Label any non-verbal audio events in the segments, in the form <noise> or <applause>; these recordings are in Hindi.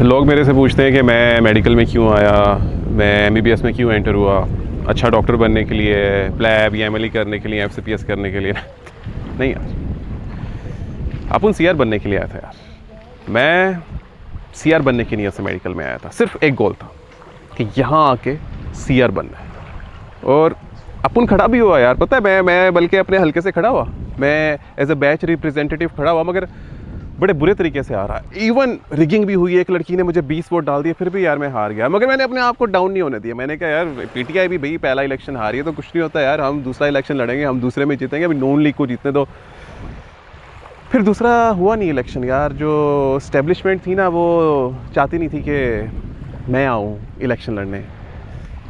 लोग मेरे से पूछते हैं कि मैं मेडिकल में क्यों आया, मैं एमबीबीएस में क्यों एंटर हुआ? अच्छा डॉक्टर बनने के लिए प्लैब या एम करने के लिए एफसीपीएस करने के लिए। <laughs> नहीं यार। अपन सी बनने के लिए आया था यार। मैं सी बनने की नीयत से मेडिकल में आया था। सिर्फ़ एक गोल था कि यहाँ आके सी बनना है। और अपन खड़ा भी हुआ यार। पता है, मैं मैं बल्कि अपने हल्के से खड़ा हुआ। मैं एज अ बैच रिप्रेजेंटेटिव खड़ा हुआ, मगर बड़े बुरे तरीके से आ रहा है। इवन रिगिंग भी हुई है, एक लड़की ने मुझे 20 वोट डाल दिए फिर भी यार मैं हार गया। मगर मैंने अपने आप को डाउन नहीं होने दिया। मैंने कहा, यार पीटीआई भी भाई, पहला इलेक्शन हारी है तो कुछ नहीं होता यार। हम दूसरा इलेक्शन लड़ेंगे, हम दूसरे में जीतेंगे, अभी नॉन लीग को जीतने दो। फिर दूसरा हुआ नहीं इलेक्शन यार। जो स्टेब्लिशमेंट थी ना, वो चाहती नहीं थी कि मैं आऊँ इलेक्शन लड़ने।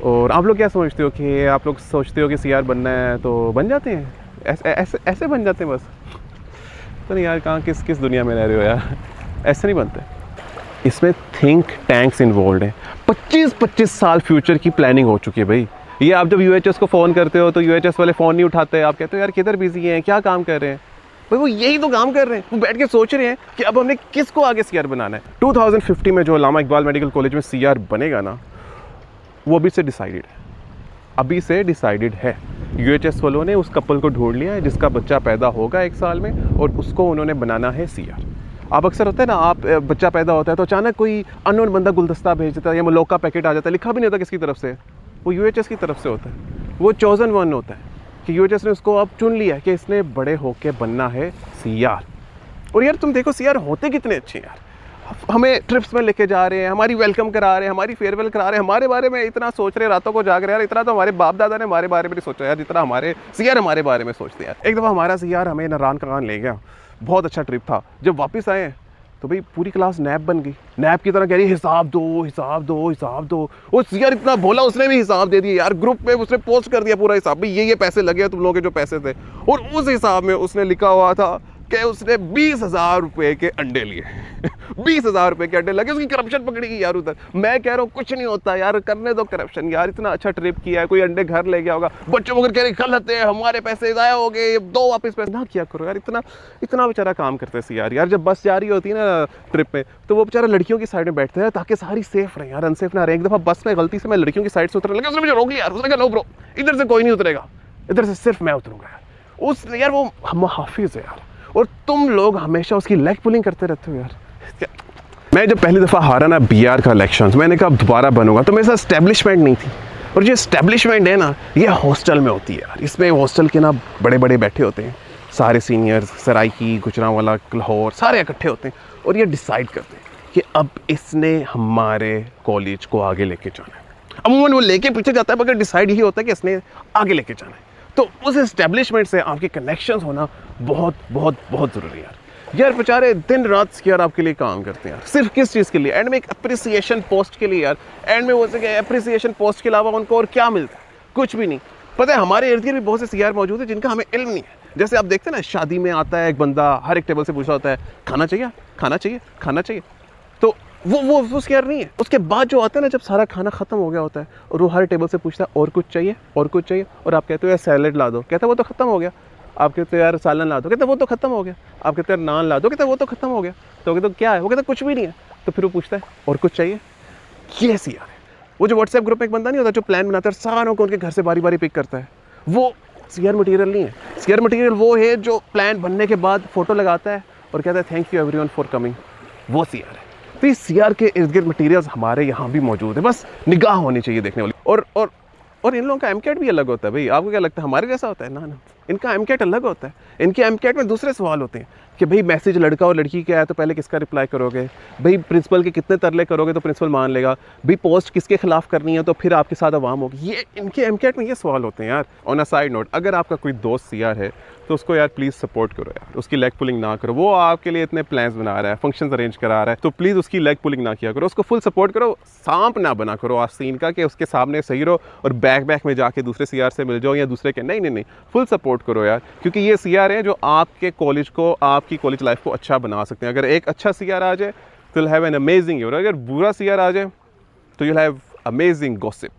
और आप लोग क्या समझते हो कि आप लोग सोचते हो कि सीआर बनना है तो बन जाते हैं। ऐसे ऐसे बन जाते हैं बस। तो नहीं यार कहाँ किस किस दुनिया में रह रहे हो यार। ऐसे नहीं बनते। इसमें थिंक टैंक्स इन्वॉल्व हैं। 25-25 साल फ्यूचर की प्लानिंग हो चुकी है भाई। ये आप जब यूएचएस को फ़ोन करते हो तो यूएचएस वाले फ़ोन नहीं उठाते। आप कहते हो, यार किधर बिज़ी हैं? क्या काम कर रहे हैं? भाई वो यही तो काम कर रहे हैं। वो बैठ के सोच रहे हैं कि अब हमने किसको आगे सी बनाना है। 2050 में जो लामा इकबाल मेडिकल कॉलेज में सीआर बनेगा ना, वो अभी से डिसाइडेड है। अभी से डिसाइडेड है। यूएचएस वालों ने उस कपल को ढूंढ लिया है जिसका बच्चा पैदा होगा एक साल में और उसको उन्होंने बनाना है सीआर आप अक्सर होता है ना, आप बच्चा पैदा होता है तो अचानक कोई अनोन बंदा गुलदस्ता भेज देता है या मलोक का पैकेट आ जाता है, लिखा भी नहीं होता किसकी तरफ़ से। वो यूएचएस की तरफ़ से होता है। वो चौजन वन होता है कि UHS ने उसको अब चुन लिया कि इसने बड़े होके बनना है सीआर और यार तुम देखो सीआर होते कितने अच्छे यार। हमें ट्रिप्स में लेके जा रहे हैं, हमारी वेलकम करा रहे हैं, हमारी फेयरवेल करा रहे हैं, हमारे बारे में इतना सोच रहे रातों को जाग रहे यार इतना तो हमारे बाप दादा ने हमारे बारे में नहीं सोचा यार, जितना हमारे सीआर हमारे बारे में सोचते हैं एक दफ़ा हमारा सीआर हमें नारान कान ले गया। बहुत अच्छा ट्रिप था। जब वापस आए तो भाई पूरी क्लास नैप बन गई। नैप की तरह कह रही, हिसाब दो हिसाब दो हिसाब दो। वो सीआर इतना बोला, उसने भी हिसाब दे दिया। यार ग्रुप में उसने पोस्ट कर दिया पूरा हिसाब। भाई ये ये पैसे लगे तुम लोगों के जो पैसे थे। और उस हिसाब में उसने लिखा हुआ था कि उसने बीस हज़ार रुपए के अंडे लिए। बीस हज़ार रुपए के अंडे लगे, उसकी करप्शन पकड़ी गई यार उधर। मैं कह रहा हूँ, कुछ नहीं होता यार, करने दो करप्शन यार, इतना अच्छा ट्रिप किया है, कोई अंडे घर ले गया होगा। बच्चों को कह रहे गलत है, हमारे पैसे ज़ाया हो गए, दो वापस पैसे। ना किया करो यार, इतना इतना बेचारा काम करते थे यार। यार जब बस जा रही होती है ना ट्रिप में तो वो बेचारा लड़कियों की साइड में बैठते हैं, ताकि सारी सेफ़ रहे यार अनसेफ ना रहे। एक दफ़ा बस में गलती से मैं लड़कियों की साइड से उतर, लगा, उसने मुझे रोक लिया उसने कहा नो ब्रो इधर से कोई नहीं उतरेगा, इधर से सिर्फ़ मैं उतरूँगा उस यार वो, हम हाफिज़ है यार। और तुम लोग हमेशा उसकी लेग पुलिंग करते रहते हो यार। मैं जब पहली दफ़ा हारा ना बी आर का इलेक्शन मैंने कहा अब दोबारा बनूँगा तो मेरे साथ स्टैब्लिशमेंट नहीं थी। और जो स्टैब्लिशमेंट है ना, ये हॉस्टल में होती है यार। इसमें हॉस्टल के ना बड़े बड़े बैठे होते हैं। सारे सीनियर्स सराइकी, गुजरावाला, लाहौर, सारे इकट्ठे होते हैं और ये डिसाइड करते हैं कि अब इसने हमारे कॉलेज को आगे लेके जाना है। अमूमन वो लेके पीछे जाता है, मगर डिसाइड यही होता है कि इसने आगे लेके जाना है। तो उस इस्टेब्लिशमेंट से आपके कनेक्शन होना बहुत बहुत बहुत ज़रूरी यार। यार बेचारे, दिन रात यार आपके लिए काम करते हैं यार। सिर्फ़ किस चीज़ के लिए? एंड में एक अप्रिसिएशन पोस्ट के लिए यार। एंड में वो सके अप्रिसिएशन पोस्ट के अलावा उनको और क्या मिलता है? कुछ भी नहीं। पता है, हमारे इर्द गिर्द भी बहुत से सी मौजूद है जिनका हमें इल्म नहीं है। जैसे आप देखते हैं ना, शादी में आता है एक बंदा, हर एक टेबल से पूछा होता है, खाना चाहिए? खाना चाहिए? खाना चाहिए? तो वो वो उसके यार नहीं है। उसके बाद जो आता है ना, जब सारा खाना ख़त्म हो गया होता है, और वो हर टेबल से पूछता है, और कुछ चाहिए? और कुछ चाहिए? और आप कहते हो, यार सैलड ला दो। कहते वो तो ख़त्म हो गया। आप कहते यार, सालन ला दो। कहते वो तो ख़त्म हो गया। आप कहते हैं, नान ला दो। कहते वो तो ख़त्म हो गया। तो कहते क्या है? वो कहते कुछ भी नहीं है। तो फिर वो पूछता है, और कुछ चाहिए? ये सी यार वो जो व्हाट्सएप ग्रुप में एक बंदा नहीं होता जो प्लान बनाता है सारों को उनके घर से बारी बारी पिक करता है, वो सीआर मटेरियल नहीं है। सीआर मटेरियल वो है जो प्लान बनने के बाद फ़ोटो लगाता है और कहता है thank you everyone for coming वो सीआर है। तो इस सी के इर्द गिर्द मटीरियल्स हमारे यहाँ भी मौजूद है। बस निगाह होनी चाहिए देखने वाली। और और और इन लोगों का एमकेट भी अलग होता है भाई। आपको क्या लगता है हमारे जैसा होता है? ना ना। इनका एमकेट अलग होता है। इनके एमकेट में दूसरे सवाल होते हैं कि भाई मैसेज लड़का और लड़की का है तो पहले किसका रिप्लाई करोगे? भाई प्रिंसिपल के कितने तरले करोगे तो प्रिंसिपल मान लेगा। भाई पोस्ट किसके खिलाफ करनी है तो फिर आपके साथ आवाम होगी। ये, इनके एमकेट में ये सवाल होते हैं यार। ऑन अ साइड नोट अगर आपका कोई दोस्त यार है तो उसको यार प्लीज़ सपोर्ट करो यार। उसकी लेग पुलिंग ना करो। वो आपके लिए इतने प्लान्स बना रहा है फ़ंक्शंस अरेंज करा रहा है। तो प्लीज़ उसकी लेग पुलिंग ना किया करो। उसको फुल सपोर्ट करो। सांप ना बना करो आज सीन का कि उसके सामने सही रहो और बैक बैक में जाके दूसरे सीआर से मिल जाओ या दूसरे के नहीं नहीं नहीं। फुल सपोर्ट करो यार। क्योंकि ये सी है जो आपके कॉलेज को, आपकी कॉलेज लाइफ को अच्छा बना सकते हैं। अगर एक अच्छा सी आ जाए तो हैव एन अमेजिंग और अगर बुरा सी आ जाए तो यू हैव अमेजिंग गॉसिप